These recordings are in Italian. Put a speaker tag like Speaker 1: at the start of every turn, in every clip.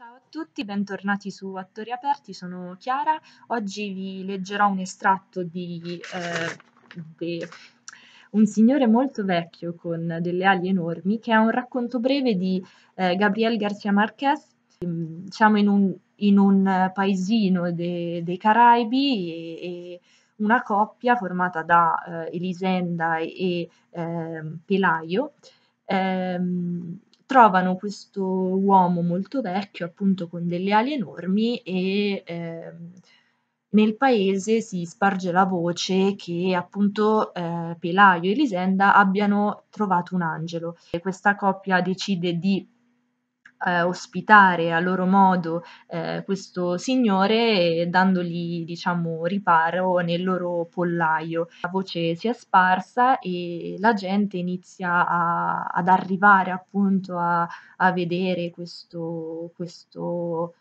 Speaker 1: Ciao a tutti, bentornati su Attori Aperti, sono Chiara. Oggi vi leggerò un estratto di eh, de- Un signore molto vecchio con delle ali enormi, che è un racconto breve di eh, Gabriel García Márquez, diciamo in un, in un paesino de- dei Caraibi e, e, una coppia formata da eh, Elisenda e ehm, Pelaio. Ehm, trovano questo uomo molto vecchio, appunto con delle ali enormi e ehm, nel paese si sparge la voce che appunto eh, Pelaio e Elisenda abbiano trovato un angelo. E questa coppia decide di eh, ospitare a loro modo eh, questo signore dandogli diciamo riparo nel loro pollaio. La voce si è sparsa e la gente inizia a, ad arrivare appunto a, a vedere questo, questo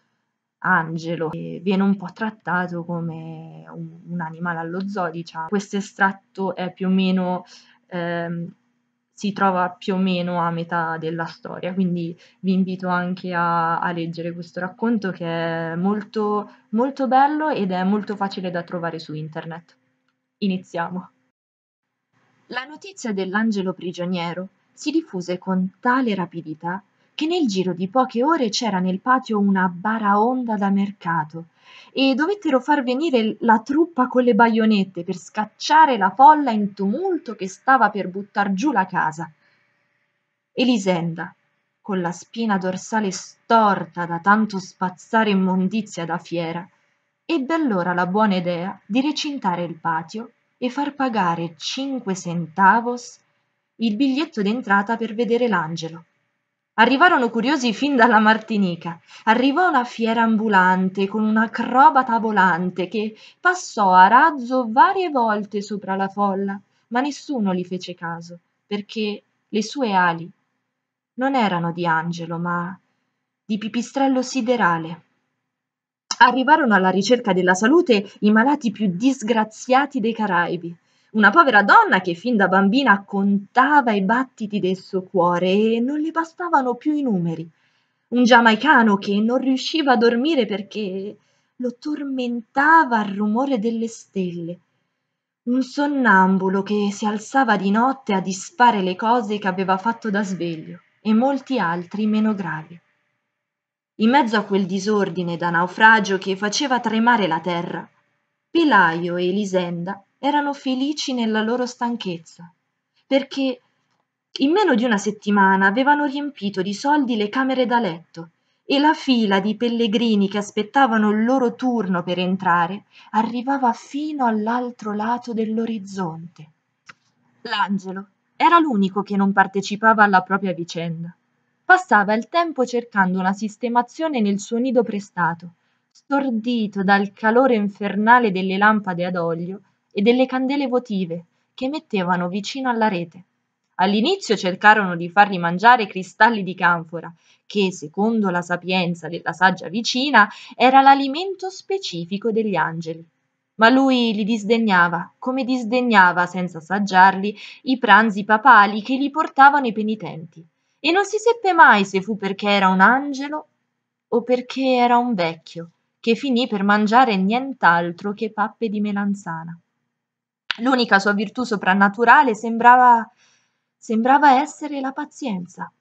Speaker 1: angelo e viene un po' trattato come un, un animale allo zoo diciamo. Questo estratto è più o meno ehm, si trova più o meno a metà della storia, quindi vi invito anche a, a leggere questo racconto che è molto, molto bello ed è molto facile da trovare su internet. Iniziamo. La notizia dell'angelo prigioniero si diffuse con tale rapidità che nel giro di poche ore c'era nel patio una baraonda da mercato e dovettero far venire la truppa con le baionette per scacciare la folla in tumulto che stava per buttar giù la casa. Elisenda, con la spina dorsale storta da tanto spazzare immondizia da fiera, ebbe allora la buona idea di recintare il patio e far pagare cinque centavos il biglietto d'entrata per vedere l'angelo. Arrivarono curiosi fin dalla Martinica. Arrivò una fiera ambulante con un'acrobata volante che passò a razzo varie volte sopra la folla, ma nessuno gli fece caso, perché le sue ali non erano di angelo, ma di pipistrello siderale. Arrivarono alla ricerca della salute i malati più disgraziati dei Caraibi una povera donna che fin da bambina contava i battiti del suo cuore e non le bastavano più i numeri, un giamaicano che non riusciva a dormire perché lo tormentava il rumore delle stelle, un sonnambulo che si alzava di notte a disfare le cose che aveva fatto da sveglio e molti altri meno gravi. In mezzo a quel disordine da naufragio che faceva tremare la terra, Pelaio e Elisenda erano felici nella loro stanchezza, perché in meno di una settimana avevano riempito di soldi le camere da letto e la fila di pellegrini che aspettavano il loro turno per entrare arrivava fino all'altro lato dell'orizzonte. L'angelo era l'unico che non partecipava alla propria vicenda. Passava il tempo cercando una sistemazione nel suo nido prestato, stordito dal calore infernale delle lampade ad olio e delle candele votive che mettevano vicino alla rete. All'inizio cercarono di fargli mangiare cristalli di canfora, che, secondo la sapienza della saggia vicina, era l'alimento specifico degli angeli. Ma lui li disdegnava, come disdegnava, senza assaggiarli, i pranzi papali che gli portavano i penitenti. E non si seppe mai se fu perché era un angelo o perché era un vecchio, che finì per mangiare nient'altro che pappe di melanzana. L'unica sua virtù soprannaturale sembrava, sembrava essere la pazienza.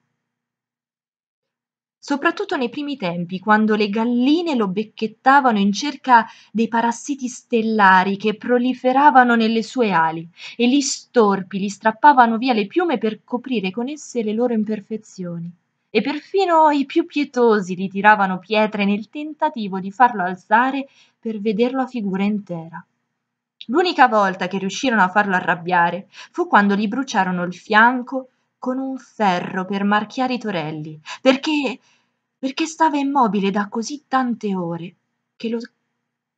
Speaker 1: Soprattutto nei primi tempi, quando le galline lo becchettavano in cerca dei parassiti stellari che proliferavano nelle sue ali e gli storpi gli strappavano via le piume per coprire con esse le loro imperfezioni. E perfino i più pietosi gli tiravano pietre nel tentativo di farlo alzare per vederlo a figura intera. L'unica volta che riuscirono a farlo arrabbiare fu quando gli bruciarono il fianco con un ferro per marchiare i torelli, perché, perché stava immobile da così tante ore che lo,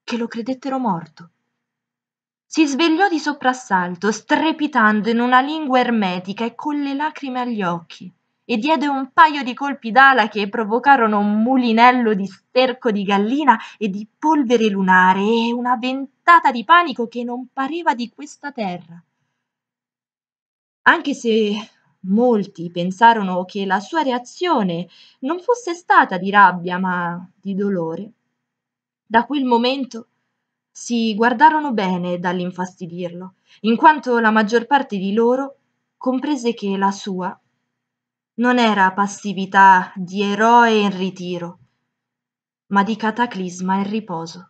Speaker 1: che lo credettero morto. Si svegliò di soprassalto, strepitando in una lingua ermetica e con le lacrime agli occhi e diede un paio di colpi d'ala che provocarono un mulinello di sterco di gallina e di polvere lunare e una ventata di panico che non pareva di questa terra. Anche se molti pensarono che la sua reazione non fosse stata di rabbia ma di dolore da quel momento si guardarono bene dall'infastidirlo in quanto la maggior parte di loro comprese che la sua non era passività di eroe in ritiro ma di cataclisma in riposo